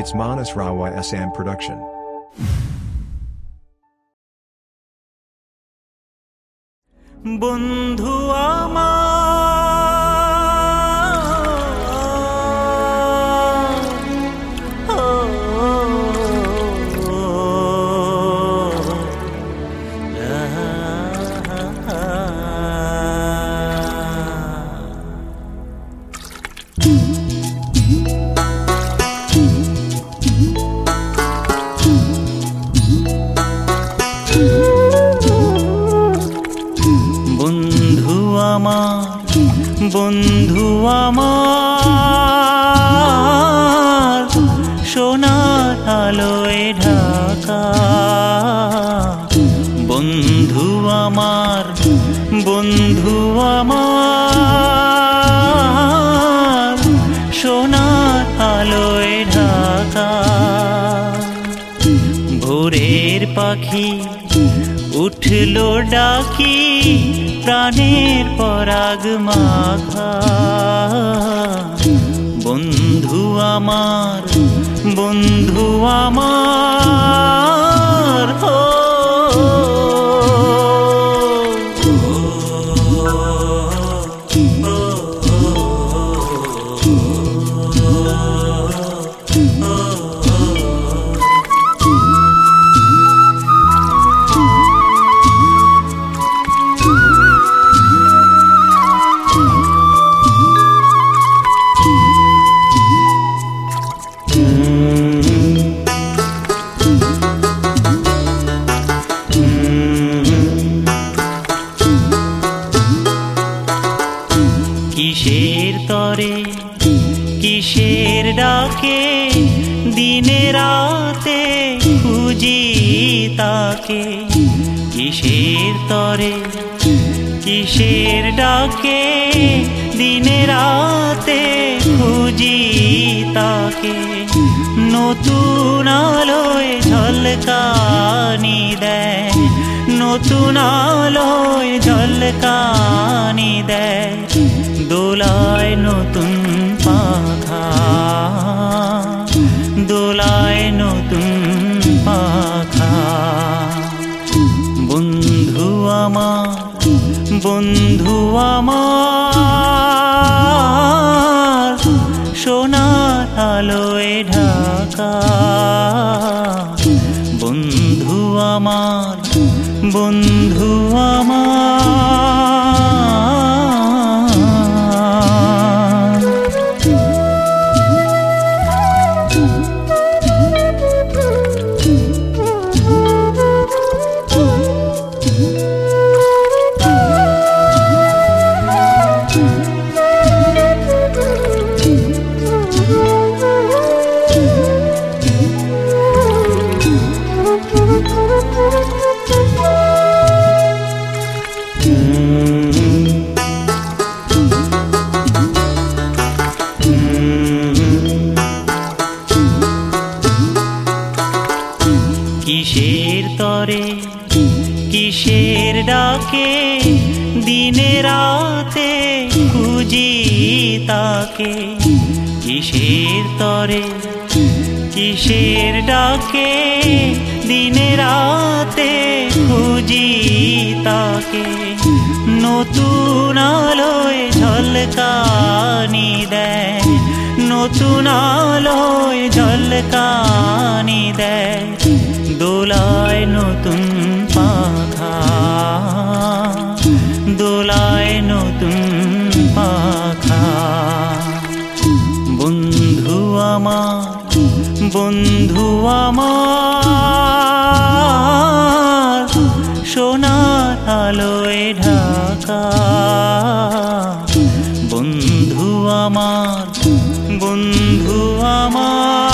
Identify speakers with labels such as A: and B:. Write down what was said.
A: It's Manas Rawa SM production.
B: বন্ধু আমার বন্ধু বন্ধু আমার সোনার আলোয় ঢাকা। বন্ধু আমার বন্ধু আমার। ভোরের পাখি উঠল ডাকি প্রাণের পরাগ মাখা। বন্ধু আমার বন্ধু আমার হো ডাকে দিনে রাতে খুঁজি তাকে। কিসের তরে, কিসের ডাকে দিনে রাতে খুঁজি তাকে। নতুন আলোয় ঝলকানি দেয়, নতুন আলোয় ঝলকানি দেয়। দোলায় নতুন পাখা বন্ধু আমার সোনার আলোয় ঢাকা। বন্ধু আমার বন্ধু আমার। কিসের ডাকে, দিনে রাতে খুঁজি তাকে। কিসের তরে, কিসের ডাকে, দিনে রাতে খুঁজি তাকে। নতুন আলোয় ঝলকানি দেয়, নতুন আলোয় ঝলকানি দেয়। দোলায় নতুন আমার বন্ধু আমার সোনার আলোয় ঢাকা। বন্ধু আমার বন্ধু আমার।